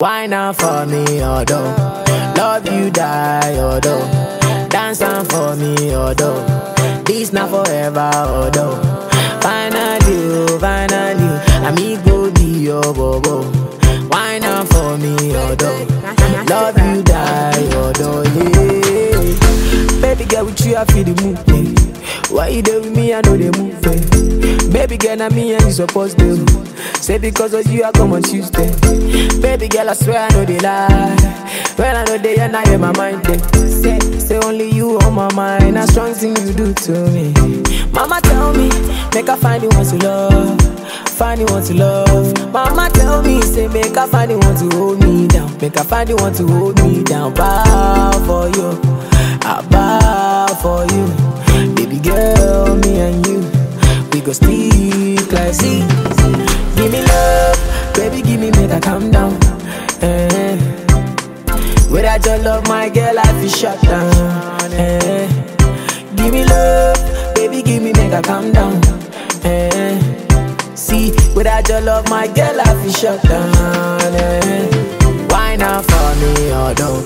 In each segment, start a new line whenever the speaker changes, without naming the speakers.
Why not for me, although? Love you, die, although. Dance on for me, although. This not forever, although. Finally, oh, finally, I me go be your bobo. Why not for me, although? Love you, die, although, yeah. Baby girl, with you, I feel the move. Yeah. Why you there with me? I know they move. Eh. Baby girl, na me and you supposed to. Say because of you, I come on Tuesday. Baby girl, I swear I know they lie. When I know they and in my mind. Eh. Say, say only you on my mind. A strong thing you do to me. Mama tell me, make I find you want to love. Find you want to love. Mama tell me, say make I find you want to hold me down. Make I find you want to hold me down. Bow for we like see. Give me love, baby, give me make I calm down. Eh. Without your love, my girl, I feel shut down. Eh. Give me love, baby, give me make I calm down. Eh. See, without your love, my girl, I feel shut down. Eh. Why not for me, although?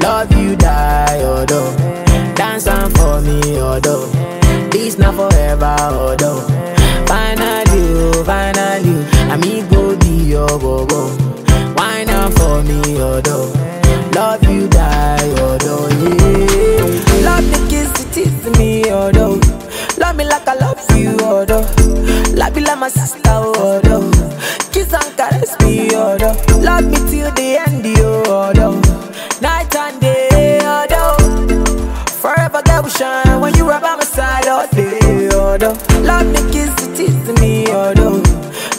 Love you, die, although. Dance on for me, although. This not forever, although. Finally, oh, finally, I me go be your bobo. Why not for me, although? Love you, die, although, yeah. Love the kiss, it tease me, although. Love me like I love you, although. Love you like my sister, although. Kiss and caress me, although. Love me till the end, although. Night and day, although. Forever girl will shine when you are by my side all day, although. Love me,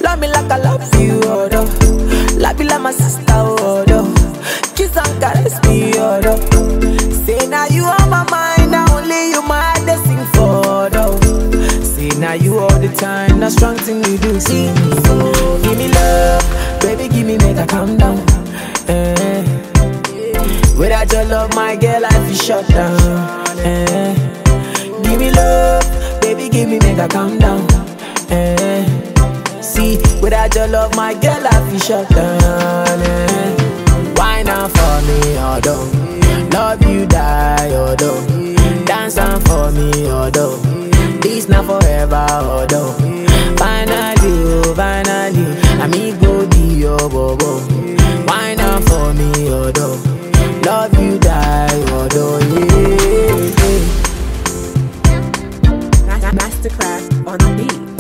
Love me like I love you, although. Love you like my sister, although. Kiss and caress me, although. Say now you on my mind, now only you my heart they sing though. Say now you all the time, that strong thing you do, see. Give me love, baby, give me make I calm down. Eh. Without your love, my girl, I feel shut down. Eh. Give me love, baby, give me make I calm down. Eh. Without your love, my girl, I feel shut down. Why not for me, oh, Odoo? Love you die, oh, Odoo. Dance on for me, oh, Odoo. This not forever, Odoo. Finally, oh, finally, I mean, go be your bobo. Why not for me, Odoo? Love you die, Odoo. Yeah. Masterkraft on the beat.